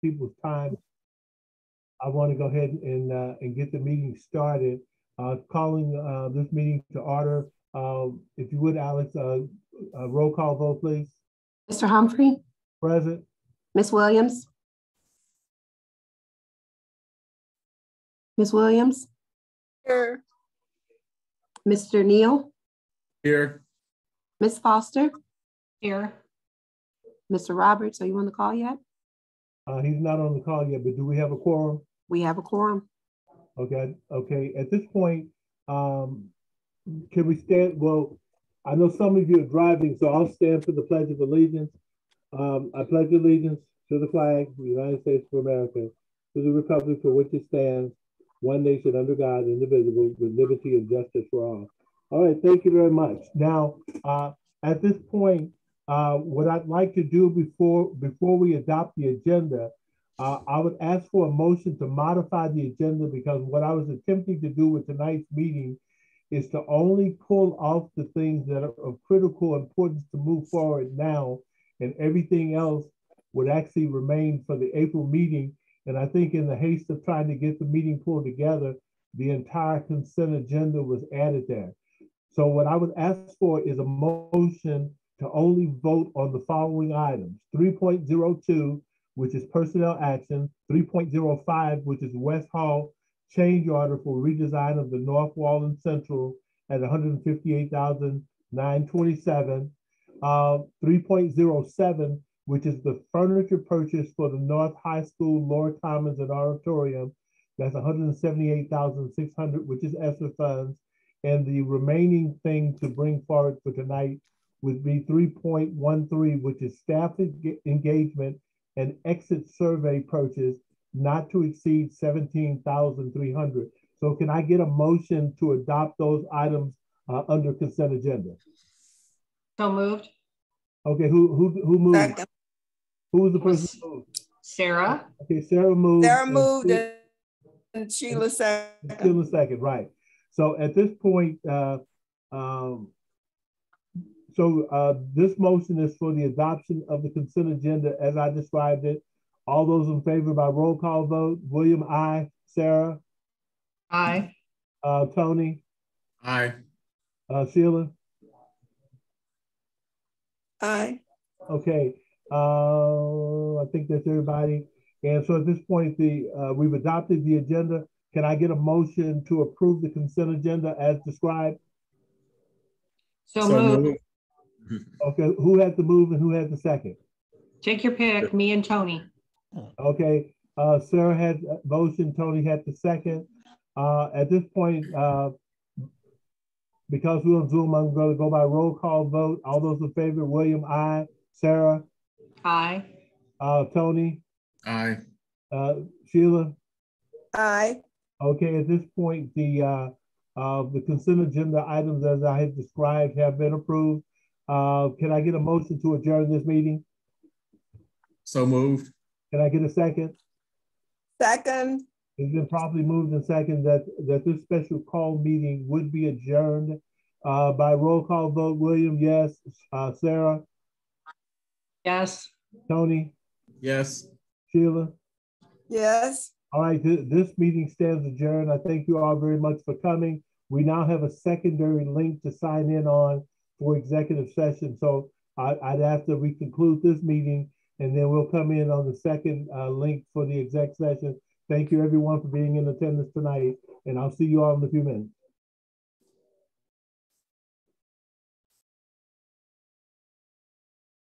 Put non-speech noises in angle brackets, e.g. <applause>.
people's time, I want to go ahead and, uh, and get the meeting started. Uh, calling, uh, this meeting to order. Uh, if you would, Alex, uh, uh, roll call vote, please. Mr. Humphrey, Present. Ms. Williams? Ms. Williams, Here. Mr. Neal, Here. Ms. Foster, Here. Mr. Roberts, are you on the call yet? Uh, he's not on the call yet, but do we have a quorum? We have a quorum. Okay, okay, at this point, um, can we stand, well, I know some of you are driving, so I'll stand for the Pledge of Allegiance. Um, I pledge allegiance to the flag of the United States of America, to the republic for which it stands, one nation under God, indivisible, with liberty and justice for all. All right, thank you very much. Now, uh, at this point, uh, what I'd like to do before before we adopt the agenda, uh, I would ask for a motion to modify the agenda because what I was attempting to do with tonight's meeting is to only pull off the things that are of critical importance to move forward now, and everything else would actually remain for the April meeting. And I think in the haste of trying to get the meeting pulled together, the entire consent agenda was added there. So what I would ask for is a motion to only vote on the following items. 3.02, which is personnel action, 3.05, which is West Hall change order for redesign of the North Wall and Central at 158,927. Uh, 3.07, which is the furniture purchase for the North High School Lower Commons and Auditorium. That's 178,600, which is ESSER funds. And the remaining thing to bring forward for tonight would be 3.13, which is staff engagement and exit survey purchase not to exceed 17,300. So can I get a motion to adopt those items uh, under consent agenda? So moved. Okay, who who who moved? Second. Who was the person who moved? Sarah. Okay, Sarah moved. Sarah and moved Sheila- and Sheila second. Still a second, right. So at this point, uh, um, so uh, this motion is for the adoption of the consent agenda as I described it. All those in favor by roll call vote, William, Aye, Sarah, Aye. uh, Tony, Aye. uh, Sheila. Aye. Okay, uh, I think that's everybody. And so at this point, the, uh, we've adopted the agenda. Can I get a motion to approve the consent agenda as described? So moved. <laughs> Okay, who had the move and who had the second? Take your pick, me and Tony. Okay, uh, Sarah had motion, Tony had the second. Uh, at this point, uh, because we're on Zoom, I'm gonna go by roll call vote. All those in favor, William, Aye, Sarah, Aye. uh, Tony, Aye. uh, Sheila. Aye. Okay, at this point, the, uh, uh, the consent agenda items as I have described have been approved. Uh, can I get a motion to adjourn this meeting? So moved. Can I get a second? Second. It's been properly moved and second that, that this special call meeting would be adjourned uh, by roll call vote. William, yes. Uh, Sarah, Yes. Tony, Yes. Sheila. Yes. All right, th- this meeting stands adjourned. I thank you all very much for coming. We now have a secondary link to sign in on for executive session. So I, I'd ask that we conclude this meeting and then we'll come in on the second uh, link for the exec session. Thank you everyone for being in attendance tonight and I'll see you all in a few minutes.